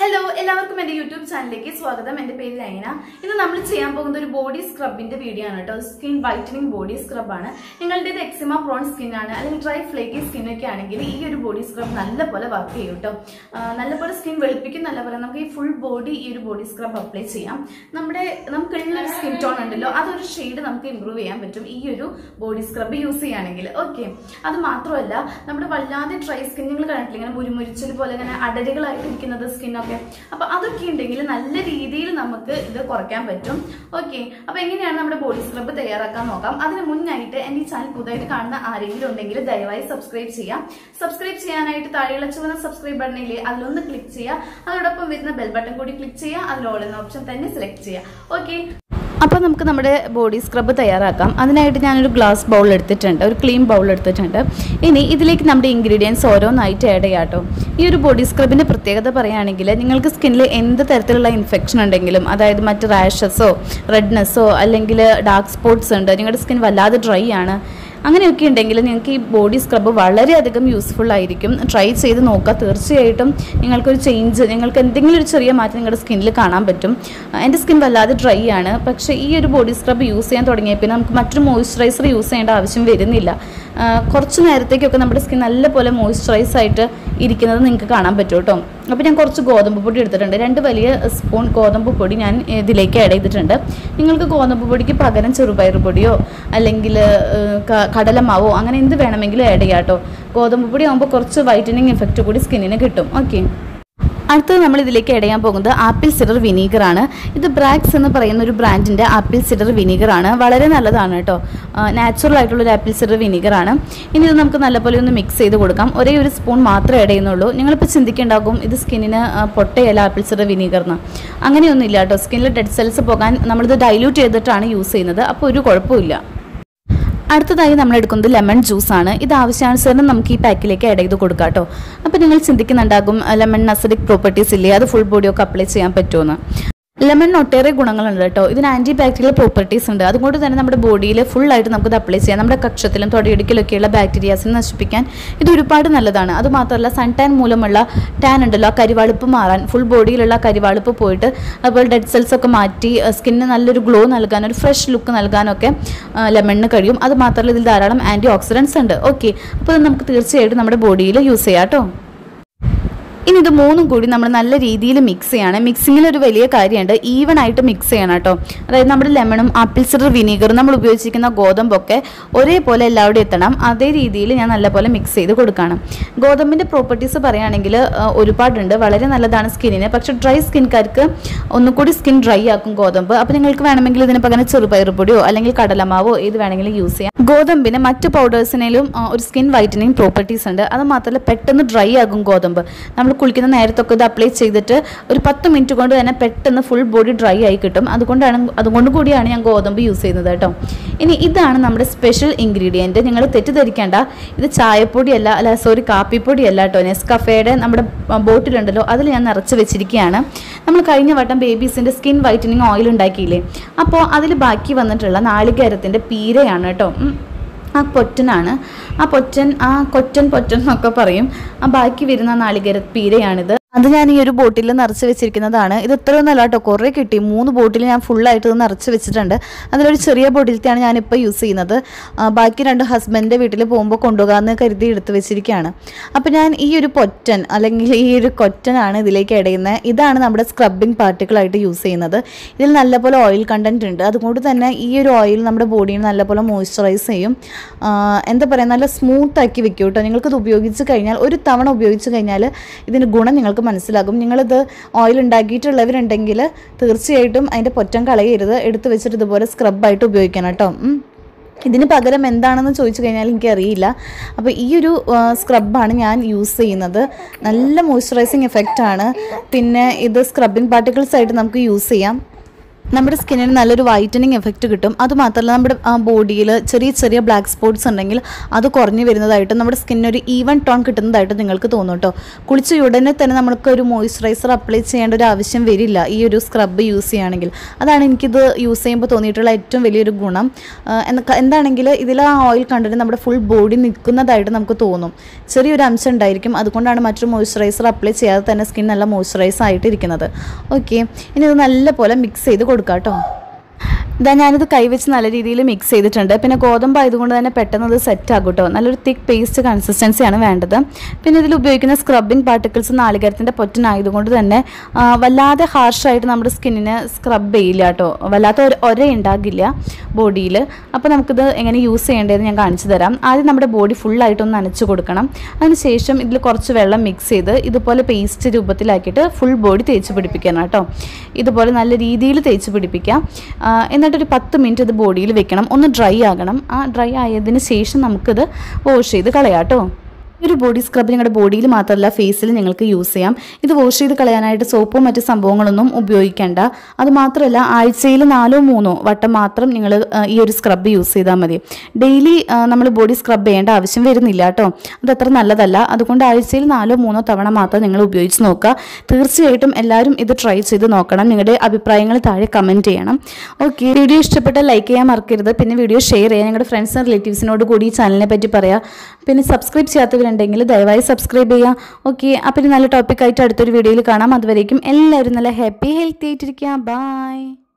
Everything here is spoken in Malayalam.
ഹലോ എല്ലാവർക്കും എന്റെ യൂട്യൂബ് ചാനലിലേക്ക് സ്വാഗതം. എന്റെ പേര് ലൈന. ഇന്ന് നമ്മൾ ചെയ്യാൻ പോകുന്ന ഒരു ബോഡി സ്ക്രബിന്റെ വീഡിയോ ആണ് കേട്ടോ. സ്കിൻ വൈറ്റനിങ് ബോഡി സ്ക്രബ് ആണ്. നിങ്ങളുടെ ഇത് എക്സിമ പ്രോൺ സ്കിൻ ആണ് അല്ലെങ്കിൽ ഡ്രൈ ഫ്ലേക്കി സ്കിൻ ഒക്കെ ആണെങ്കിൽ ഈ ഒരു ബോഡി സ്ക്രബ് നല്ലപോലെ വർക്ക് ചെയ്യും കേട്ടോ. നല്ലപോലെ സ്കിൻ വെളുപ്പിക്കും നല്ലപോലെ നമുക്ക് ഈ ഫുൾ ബോഡി ഈ ഒരു ബോഡി സ്ക്രബ് അപ്ലൈ ചെയ്യാം. നമ്മുടെ നമുക്കുള്ള സ്കിൻ ടോൺ ഉണ്ടല്ലോ അതൊരു ഷെയ്ഡ് നമുക്ക് ഇമ്പ്രൂവ് ചെയ്യാൻ പറ്റും ഈ ഒരു ബോഡി സ്ക്രബ് യൂസ് ചെയ്യുകയാണെങ്കിൽ. ഓക്കെ അത് മാത്രമല്ല നമ്മുടെ വല്ലാതെ ഡ്രൈ സ്കിന്നുകൾ കണ്ടിട്ടില്ല ഇങ്ങനെ മുരിമുരിച്ചൽ പോലെ ഇങ്ങനെ അടരുകളായിട്ട് ഇരിക്കുന്നത് സ്കിന്നൊക്കെ അപ്പൊ അതൊക്കെ ഉണ്ടെങ്കിൽ നല്ല രീതിയിൽ നമുക്ക് ഇത് കുറയ്ക്കാൻ പറ്റും. ഓക്കെ. അപ്പൊ എങ്ങനെയാണ് നമ്മുടെ ബോഡി സ്ക്രബ് തയ്യാറാക്കാൻ നോക്കാം. അതിന് മുന്നായിട്ട് എന്റെ ഈ ചാനൽ പുതുതായിട്ട് കാണുന്ന ആരെങ്കിലും ഉണ്ടെങ്കിൽ ദയവായി സബ്സ്ക്രൈബ് ചെയ്യാം. സബ്സ്ക്രൈബ് ചെയ്യാനായിട്ട് താഴെയുള്ള ചുവന്ന സബ്സ്ക്രൈബ് ബട്ടണില്ലേ അതിലൊന്ന് ക്ലിക്ക് ചെയ്യുക. അതോടൊപ്പം വരുന്ന ബെൽ ബട്ടൺ കൂടി ക്ലിക്ക് ചെയ്യുക. അതിൽ ഓൾ എന്ന ഓപ്ഷൻ തന്നെ സെലക്ട് ചെയ്യുക. ഓക്കെ. അപ്പോൾ നമുക്ക് നമ്മുടെ ബോഡി സ്ക്രബ് തയ്യാറാക്കാം. അതിനായിട്ട് ഞാനൊരു ഗ്ലാസ് ബൗൾ എടുത്തിട്ടുണ്ട്. ഒരു ക്ലീൻ ബൗൾ എടുത്തിട്ടുണ്ട്. ഇനി ഇതിലേക്ക് നമ്മുടെ ഇൻഗ്രീഡിയൻസ് ഓരോന്നായിട്ട് ആഡ് ചെയ്യാം കേട്ടോ. ഈ ഒരു ബോഡി സ്ക്രബിന്റെ പ്രത്യേകത പറയുകയാണെങ്കിൽ നിങ്ങൾക്ക് സ്കിന്നിൽ എന്ത് തരത്തിലുള്ള ഇൻഫെക്ഷൻ ഉണ്ടെങ്കിലും അതായത് മറ്റ് റാഷസോ റെഡ്നെസ്സോ അല്ലെങ്കിൽ ഡാർക്ക് സ്പോട്ട്സ് ഉണ്ട് നിങ്ങളുടെ സ്കിൻ വല്ലാതെ ഡ്രൈ ആണ്. അങ്ങനെയൊക്കെ ഉണ്ടെങ്കിൽ നിങ്ങൾക്ക് ഈ ബോഡി സ്ക്രബ് വളരെയധികം യൂസ്ഫുൾ ആയിരിക്കും. ട്രൈ ചെയ്ത് നോക്കുക. തീർച്ചയായിട്ടും നിങ്ങൾക്കൊരു ചേഞ്ച് നിങ്ങൾക്ക് എന്തെങ്കിലും ഒരു ചെറിയ മാറ്റം നിങ്ങളുടെ സ്കിന്നിൽ കാണാൻ പറ്റും. എന്റെ സ്കിൻ വല്ലാതെ ഡ്രൈ ആണ്. പക്ഷേ ഈ ഒരു ബോഡി സ്ക്രബ് യൂസ് ചെയ്യാൻ തുടങ്ങിയ പിന്നെ നമുക്ക് മറ്റൊരു മോയ്സ്ചറൈസർ യൂസ് ചെയ്യേണ്ട ആവശ്യം വരുന്നില്ല. കുറച്ച് നേരത്തേക്കൊക്കെ നമ്മുടെ സ്കിൻ നല്ലപോലെ മോയ്സ്ചറൈസ് ആയിട്ട് ഇരിക്കുന്നത് നിങ്ങൾക്ക് കാണാൻ പറ്റും കേട്ടോ അപ്പോൾ ഞാൻ കുറച്ച് ഗോതമ്പ് പൊടി എടുത്തിട്ടുണ്ട്. രണ്ട് വലിയ സ്പൂൺ ഗോതമ്പ് പൊടി ഞാൻ ഇതിലേക്ക് ആഡ് ചെയ്തിട്ടുണ്ട്. നിങ്ങൾക്ക് ഗോതമ്പ് പൊടിക്ക് പകരം ചെറുപയർ പൊടിയോ അല്ലെങ്കിൽ കടലമാവോ അങ്ങനെ എന്ത് വേണമെങ്കിലും ആഡ് ചെയ്യാം കേട്ടോ ഗോതമ്പ് പൊടി ആകുമ്പോൾ കുറച്ച് വൈറ്റനിങ് ഇഫക്റ്റ് കൂടി സ്കിന്നിന് കിട്ടും. ഓക്കെ അടുത്തത് നമ്മൾ ഇതിലേക്ക് ഇടയാൻ പോകുന്നത് ആപ്പിൾ സിഡർ വിനീഗർ ആണ്. ഇത് ബ്രാക്സ് എന്ന് പറയുന്ന ഒരു ബ്രാൻഡിന്റെ ആപ്പിൾ സിഡർ വിനീഗർ ആണ്. വളരെ നല്ലതാണ് കേട്ടോ. നാച്ചുറൽ ആയിട്ടുള്ള ഒരു ആപ്പിൾ സിഡർ വിനീഗർ ആണ്. ഇനി ഇത് നമുക്ക് നല്ലപോലെ ഒന്ന് മിക്സ് ചെയ്ത് കൊടുക്കാം. ഒരേ ഒരു സ്പൂൺ മാത്രമേ ഇടയുന്നുള്ളൂ. നിങ്ങളിപ്പോൾ ചിന്തിക്കേണ്ടാകും ഇത് സ്കിന്നിന് പൊട്ടയല്ല ആപ്പിൾ സിഡർ വിനീഗർ എന്ന്. അങ്ങനെയൊന്നുമില്ല കേട്ടോ. സ്കിന്നിൽ ഡെഡ് സെൽസ് പോകാൻ നമ്മളിത് ഡൈല്യൂട്ട് ചെയ്തിട്ടാണ് യൂസ് ചെയ്യുന്നത്. അപ്പോൾ ഒരു കുഴപ്പമില്ല അടുത്തതായി നമ്മൾ എടുക്കുന്നത് ലെമൺ ആണ്. ഇത് ആവശ്യാനുസരണം നമുക്ക് ഈ പാക്കിലേക്ക് ആഡ് ചെയ്ത് കൊടുക്കാം കേട്ടോ. അപ്പോൾ നിങ്ങൾ ചിന്തിക്കുന്നുണ്ടാകും ലെമൺ അസിഡിക് പ്രോപ്പർട്ടീസ് ഇല്ലേ? അത് ഫുൾ ബോഡിയൊക്കെ അപ്ലൈ ചെയ്യാൻ പറ്റുമെന്ന് ലെമൺ ഒട്ടേറെ ഗുണങ്ങളുണ്ട് കേട്ടോ. ഇതിന് ആന്റി ബാക്ടീരിയൽ പ്രോപ്പർട്ടീസ് ഉണ്ട്. അതുകൊണ്ട് തന്നെ നമ്മുടെ ബോഡിയിൽ ഫുൾ ആയിട്ട് നമുക്കിത് അപ്ലൈ ചെയ്യാം. നമ്മുടെ കക്ഷത്തിലും തൊടയിടുക്കിലൊക്കെയുള്ള ബാക്ടീരിയാസിനെ നശിപ്പിക്കാൻ ഇത് ഒരുപാട് നല്ലതാണ്. അതുമാത്രമല്ല സൺ ടാൻ മൂലമുള്ള ടാൻ ഉണ്ടല്ലോ ആ കരിവാളിപ്പ് മാറാൻ ഫുൾ ബോഡിയിലുള്ള കരിവാളിപ്പ് പോയിട്ട് അതുപോലെ ഡെഡ് സെൽസ് ഒക്കെ മാറ്റി സ്കിന്നിന് നല്ലൊരു ഗ്ലോ നൽകാൻ ഒരു ഫ്രഷ് ലുക്ക് നൽകാനൊക്കെ ലെമണിന് കഴിയും. അതുമാത്രമല്ല ഇതിൽ ധാരാളം ആന്റി ഓക്സിഡൻസ് ഉണ്ട് ഓക്കെ അപ്പോൾ നമുക്ക് തീർച്ചയായിട്ടും നമ്മുടെ ബോഡിയിൽ യൂസ് ചെയ്യാം കേട്ടോ. ഇനി ഇത് മൂന്നും കൂടി നമ്മൾ നല്ല രീതിയിൽ മിക്സ് ചെയ്യണം. മിക്സിങ്ങിൽ ഒരു വലിയ കാര്യമുണ്ട്. ഈവൺ ആയിട്ട് മിക്സ് ചെയ്യണം കേട്ടോ. അതായത് നമ്മുടെ ലെമണും ആപ്പിൾ സിഡർ വിനീഗറും നമ്മൾ ഉപയോഗിച്ചിരിക്കുന്ന ഗോതമ്പൊക്കെ ഒരേപോലെ എല്ലാവരുടെ എത്തണം. അതേ രീതിയിൽ ഞാൻ നല്ലപോലെ മിക്സ് ചെയ്ത് കൊടുക്കണം. ഗോതമ്പിന്റെ പ്രോപ്പർട്ടീസ് പറയുകയാണെങ്കിൽ ഒരുപാടുണ്ട്. വളരെ നല്ലതാണ് സ്കിന്നിന് പക്ഷേ ഡ്രൈ സ്കിൻകാർക്ക് ഒന്നുകൂടി സ്കിൻ ഡ്രൈ ആക്കും ഗോതമ്പ്. അപ്പോൾ നിങ്ങൾക്ക് വേണമെങ്കിൽ ഇതിന് പകരം ചെറുപയർ പൊടിയോ അല്ലെങ്കിൽ കടലമാവോ ഏത് വേണമെങ്കിലും യൂസ് ചെയ്യാം. ഗോതമ്പിന് മറ്റ് പൗഡേഴ്സിനേലും ഒരു സ്കിൻ വൈറ്റനിങ് പ്രോപ്പർട്ടീസ് ഉണ്ട്. അത് മാത്രമല്ല പെട്ടെന്ന് ഡ്രൈ ആകും ഗോതമ്പ്. നമ്മൾ കുളിക്കുന്ന നേരത്തൊക്കെ ഇത് അപ്ലൈ ചെയ്തിട്ട് ഒരു പത്ത് മിനിറ്റ് കൊണ്ട് തന്നെ പെട്ടെന്ന് ഫുൾ ബോഡി ഡ്രൈ ആയി കിട്ടും. അതുകൊണ്ടാണ് അതുകൊണ്ട് കൂടിയാണ് ഞാൻ ഗോതമ്പ് യൂസ് ചെയ്യുന്നത് കേട്ടോ. ഇനി ഇതാണ് നമ്മുടെ സ്പെഷ്യൽ ഇൻഗ്രീഡിയന്റ് നിങ്ങൾ തെറ്റിദ്ധരിക്കേണ്ട. ഇത് ചായപ്പൊടിയല്ല അല്ല സോറി കാപ്പിപ്പൊടിയല്ല കേട്ടോ. നെസ്കഫേയുടെ നമ്മുടെ ബോട്ടിലുണ്ടല്ലോ അതിൽ ഞാൻ നിറച്ച് വെച്ചിരിക്കുകയാണ്. നമ്മൾ കഴിഞ്ഞ വട്ടം ബേബീസിന്റെ സ്കിൻ വൈറ്റനിങ് ഓയിൽ ഉണ്ടാക്കിയില്ലേ? അപ്പോൾ അതിൽ ബാക്കി വന്നിട്ടുള്ള നാളികേരത്തിന്റെ പീരയാണ് കേട്ടോ. ആ പൊറ്റനാണ്. ആ പൊറ്റൻ ആ കൊറ്റൻ പൊറ്റൻ എന്നൊക്കെ പറയും. ആ ബാക്കി വരുന്ന നാളികേര പീരയാണിത്. അത് ഞാൻ ഈ ഒരു ബോട്ടിൽ നിറച്ച് വെച്ചിരിക്കുന്നതാണ്. ഇത് ഇത്രയൊന്നുമല്ല കേട്ടോ കുറേ കിട്ടി. മൂന്ന് ബോട്ടിൽ ഞാൻ ഫുള്ളായിട്ട് ഇത് നിറച്ച് വെച്ചിട്ടുണ്ട്. അതിലൊരു ചെറിയ ബോട്ടിലത്തെയാണ് ഞാനിപ്പോൾ യൂസ് ചെയ്യുന്നത്. ബാക്കി രണ്ട് ഹസ്ബൻഡിന്റെ വീട്ടിൽ പോകുമ്പോൾ കൊണ്ടുപോകാമെന്ന് കരുതി എടുത്ത് വെച്ചിരിക്കുകയാണ്. അപ്പോൾ ഞാൻ ഈ ഒരു പൊറ്റൻ അല്ലെങ്കിൽ ഈ ഒരു കൊറ്റനാണ് ഇതിലേക്ക് ഇടയുന്നത് ഇതാണ് നമ്മുടെ സ്ക്രബിങ് പാർട്ടിക്കിളായിട്ട് യൂസ് ചെയ്യുന്നത്. ഇതിൽ നല്ലപോലെ ഓയിൽ കണ്ടന്റ് ഉണ്ട്. അതുകൊണ്ട് തന്നെ ഈ ഒരു ഓയിൽ നമ്മുടെ ബോഡിയെ നല്ലപോലെ മോയ്സ്ചറൈസ് ചെയ്യും. എന്താ പറയുക നല്ല സ്മൂത്ത് ആക്കി വെക്കും കേട്ടോ. നിങ്ങൾക്കിത് ഉപയോഗിച്ച് കഴിഞ്ഞാൽ ഒരു തവണ ഉപയോഗിച്ച് കഴിഞ്ഞാൽ ഇതിന് ഗുണം നിങ്ങൾക്ക് മനസ്സിലാകും. നിങ്ങളിത് ഓയിൽ ഉണ്ടാക്കിയിട്ടുള്ളവരുണ്ടെങ്കിൽ തീർച്ചയായിട്ടും അതിന്റെ പൊറ്റം കളയരുത്. എടുത്ത് വെച്ചിട്ട് ഇതുപോലെ സ്ക്രബായിട്ട് ഉപയോഗിക്കണം കേട്ടോ. ഇതിന് പകരം എന്താണെന്ന് ചോദിച്ചു കഴിഞ്ഞാൽ എനിക്കറിയില്ല. അപ്പോൾ ഈ ഒരു സ്ക്രബാണ് ഞാൻ യൂസ് ചെയ്യുന്നത്. നല്ല മോയ്സ്ചറൈസിങ് എഫക്റ്റാണ് പിന്നെ ഇത് സ്ക്രബിങ് പാർട്ടിക്കിൾസ് ആയിട്ട് നമുക്ക് യൂസ് ചെയ്യാം. നമ്മുടെ സ്കിന്നിന് നല്ലൊരു വൈറ്റനിങ് എഫക്റ്റ് കിട്ടും. അതുമാത്രമല്ല നമ്മുടെ ബോഡിയിൽ ചെറിയ ചെറിയ ബ്ലാക്ക് സ്പോട്ട്സ് ഉണ്ടെങ്കിൽ അത് കുറഞ്ഞു വരുന്നതായിട്ട് നമ്മുടെ സ്കിന്നിന് ഒരു ഈവൻ ടോൺ കിട്ടുന്നതായിട്ട് നിങ്ങൾക്ക് തോന്നും കേട്ടോ കുളിച്ച ഉടനെ തന്നെ നമുക്ക് ഒരു മോയ്സ്ചറൈസർ അപ്ലൈ ചെയ്യേണ്ട ഒരു ആവശ്യം വരില്ല ഈ ഒരു സ്ക്രബ് യൂസ് ചെയ്യുകയാണെങ്കിൽ. അതാണ് എനിക്കിത് യൂസ് ചെയ്യുമ്പോൾ തോന്നിയിട്ടുള്ള ഏറ്റവും വലിയൊരു ഗുണം. എന്താണെങ്കിൽ ഇതിൽ ആ ഓയിൽ കണ്ടിട്ട് നമ്മുടെ ഫുൾ ബോഡി നിൽക്കുന്നതായിട്ട് നമുക്ക് തോന്നും. ചെറിയൊരു അംശം ഉണ്ടായിരിക്കും. അതുകൊണ്ടാണ് മറ്റൊരു മോയ്സ്ചറൈസർ അപ്ലൈ ചെയ്യാതെ തന്നെ സ്കിൻ നല്ല മോയ്സ്ചറൈസ് ആയിട്ടിരിക്കുന്നത്. ഓക്കെ ഇനി ഇത് നല്ലപോലെ മിക്സ് ചെയ്ത് കൊടുക്കാം കേട്ടോ ഇതാ ഞാനിത് കൈവച്ച് നല്ല രീതിയിൽ മിക്സ് ചെയ്തിട്ടുണ്ട്. പിന്നെ ഗോതമ്പ് ആയതുകൊണ്ട് തന്നെ പെട്ടെന്ന് അത് സെറ്റ് ആകും കേട്ടോ നല്ലൊരു തിക്ക് പേസ്റ്റ് കൺസിസ്റ്റൻസിയാണ് വേണ്ടത്. പിന്നെ ഇതിൽ ഉപയോഗിക്കുന്ന സ്ക്രബിങ് പാർട്ടിക്കിൾസ് നാളികരത്തിന്റെ പൊറ്റനായതുകൊണ്ട് തന്നെ വല്ലാതെ ഹാർഷായിട്ട് നമ്മുടെ സ്കിന്നിനെ സ്ക്രബ് ചെയ്യില്ല കേട്ടോ വല്ലാത്ത ഒരു ഒര ഉണ്ടാകില്ല ബോഡിയിൽ അപ്പോൾ നമുക്കിത് എങ്ങനെ യൂസ് ചെയ്യേണ്ടതെന്ന് ഞാൻ കാണിച്ചു തരാം. ആദ്യം നമ്മുടെ ബോഡി ഫുള്ളായിട്ടൊന്ന് നനച്ച് കൊടുക്കണം. അതിനുശേഷം ഇതിൽ കുറച്ച് വെള്ളം മിക്സ് ചെയ്ത് ഇതുപോലെ പേസ്റ്റ് രൂപത്തിലാക്കിയിട്ട് ഫുൾ ബോഡി തേച്ച് പിടിപ്പിക്കണം കേട്ടോ ഇതുപോലെ നല്ല രീതിയിൽ തേച്ച് പിടിപ്പിക്കാം. എന്നിട്ടൊരു പത്ത് മിനിറ്റ് ഇത് ബോഡിയിൽ വെക്കണം. ഒന്ന് ഡ്രൈ ആകണം. ആ ഡ്രൈ ആയതിന് ശേഷം നമുക്കിത് വാഷ് ചെയ്ത് കളയാം കേട്ടോ. ഒരു ബോഡി സ്ക്രബ് നിങ്ങളുടെ ബോഡിയിൽ മാത്രമല്ല ഫേസിൽ നിങ്ങൾക്ക് യൂസ് ചെയ്യാം. ഇത് വാഷ് ചെയ്ത് കളയാനായിട്ട് സോപ്പോ മറ്റ് സംഭവങ്ങളൊന്നും ഉപയോഗിക്കേണ്ട. അത് മാത്രമല്ല ആഴ്ചയിൽ നാലോ മൂന്നോ വട്ടം മാത്രം നിങ്ങൾ ഈ ഒരു സ്ക്രബ് യൂസ് ചെയ്താൽ മതി. ഡെയിലി നമ്മൾ ബോഡി സ്ക്രബ് ചെയ്യേണ്ട ആവശ്യം വരുന്നില്ല കേട്ടോ. അത് അത്ര നല്ലതല്ല. അതുകൊണ്ട് ആഴ്ചയിൽ നാലോ മൂന്നോ തവണ മാത്രം നിങ്ങൾ ഉപയോഗിച്ച് നോക്കുക. തീർച്ചയായിട്ടും എല്ലാവരും ഇത് ട്രൈ ചെയ്ത് നോക്കണം. നിങ്ങളുടെ അഭിപ്രായങ്ങൾ താഴെ കമന്റ് ചെയ്യണം. ഓക്കെ വീഡിയോ ഇഷ്ടപ്പെട്ടാൽ ലൈക്ക് ചെയ്യാൻ മറക്കരുത്. പിന്നെ വീഡിയോ ഷെയർ ചെയ്യുക നിങ്ങളുടെ ഫ്രണ്ട്സ് ആൻഡ് റിലേറ്റീവ്സിനോട് കൂടി ഈ ചാനലിനെ പറ്റി പറയാം. പിന്നെ സബ്സ്ക്രൈബ് ചെയ്യാത്തവരുണ്ടെങ്കിൽ ദയവായി സബ്സ്ക്രൈബ് ചെയ്യുക. ഓക്കെ അപ്പോൾ നല്ല ടോപ്പിക്കായിട്ട് അടുത്തൊരു വീഡിയോയിൽ കാണാം. അതുവരേക്കും എല്ലാവരും നല്ല ഹാപ്പി ഹെൽത്തി ആയിട്ടിരിക്കുക. ബൈ